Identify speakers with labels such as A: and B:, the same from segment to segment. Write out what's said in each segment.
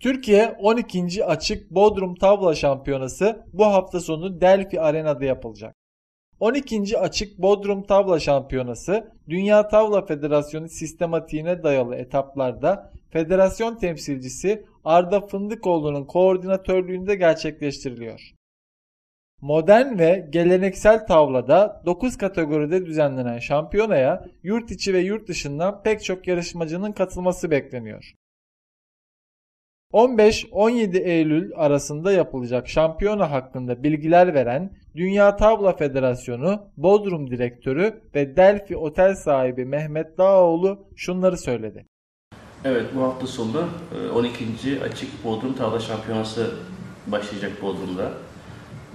A: Türkiye 12. Açık Bodrum Tavla Şampiyonası bu hafta sonu Delphi Arena'da yapılacak. 12. Açık Bodrum Tavla Şampiyonası Dünya Tavla Federasyonu sistematiğine dayalı etaplarda federasyon temsilcisi Arda Fındıkoğlu'nun koordinatörlüğünde gerçekleştiriliyor. Modern ve geleneksel tavlada 9 kategoride düzenlenen şampiyonaya yurt içi ve yurt dışından pek çok yarışmacının katılması bekleniyor. 15-17 Eylül arasında yapılacak şampiyona hakkında bilgiler veren Dünya Tavla Federasyonu Bodrum Direktörü ve Delphi Otel sahibi Mehmet Dağoğlu şunları söyledi.
B: Evet bu hafta sonu 12. E, Açık Bodrum Tavla Şampiyonası başlayacak Bodrum'da.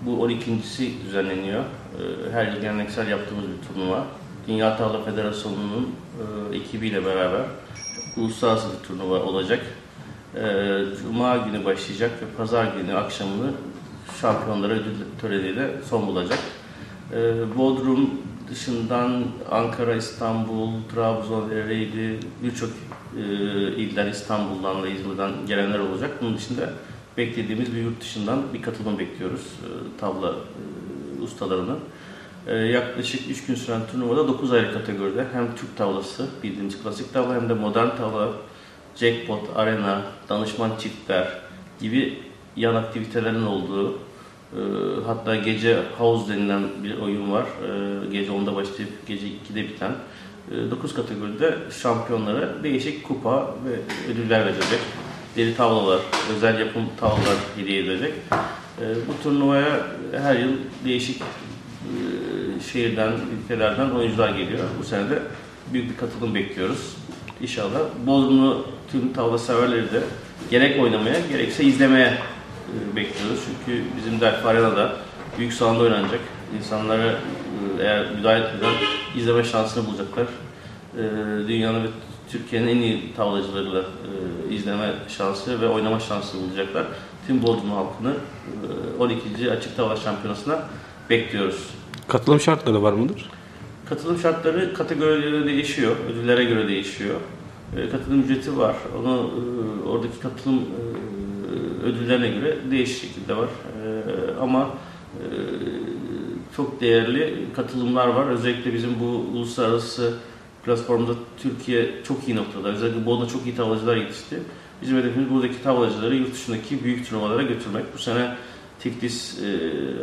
B: Bu 12.si düzenleniyor. E, her yıl geleneksel yaptığımız bir turnuva. Dünya Tavla Federasyonu'nun e, ekibiyle beraber uluslararası bir turnuva olacak. Cuma günü başlayacak ve Pazar günü akşamını şampiyonlara ödül töreniyle son bulacak. Bodrum dışından Ankara, İstanbul, Trabzon, Ereğli, birçok e, iller İstanbul'dan ve İzmir'den gelenler olacak. Bunun dışında beklediğimiz bir yurt dışından bir katılım bekliyoruz e, tavla e, ustalarını. E, yaklaşık 3 gün süren turnuvada 9 ayrı kategoride hem Türk tavlası bildiğimiz klasik tavla hem de modern tavla, jackpot, arena, danışman çiftler gibi yan aktivitelerin olduğu e, hatta gece house denilen bir oyun var. E, gece 10'da başlayıp gece 2'de biten. 9 kategoride şampiyonlara değişik kupa ve ödüller verecek. Deri tavlalar, özel yapım tavlalar hediye edilecek. Bu turnuvaya her yıl değişik şehirden, ülkelerden oyuncular geliyor. Bu sene de büyük bir katılım bekliyoruz. İnşallah Bodrumlu tüm tavla severleri de gerek oynamaya gerekse izlemeye bekliyoruz. Çünkü bizim Delphi Arena'da büyük salonda oynanacak. İnsanlara eğer müdahale etmeden izleme şansını bulacaklar. E, dünyanın ve Türkiye'nin en iyi tavlacılarıyla e, izleme şansı ve oynama şansı bulacaklar. Tüm Bodrum halkını e, 12. Açık Tavla Şampiyonası'na bekliyoruz.
C: Katılım şartları var mıdır?
B: Katılım şartları kategorilere değişiyor, ödüllere göre değişiyor. E, katılım ücreti var. Onu e, oradaki katılım e, ödüllerine göre değişik şekilde var. Ama çok değerli katılımlar var. Özellikle bizim bu uluslararası platformda Türkiye çok iyi noktada. Özellikle Bolu'da çok iyi tavlacılar yetişti. Bizim hedefimiz buradaki tavlacıları yurt dışındaki büyük turnuvalara götürmek. Bu sene Tiflis,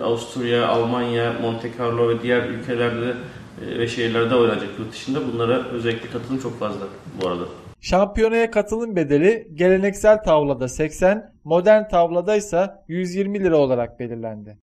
B: Avusturya, Almanya, Monte Carlo ve diğer ülkelerde ve şehirlerde oynanacak yurt dışında. Bunlara özellikle katılım çok fazla bu arada.
A: Şampiyonaya katılım bedeli geleneksel tavlada 80, modern tavlada ise 120 lira olarak belirlendi.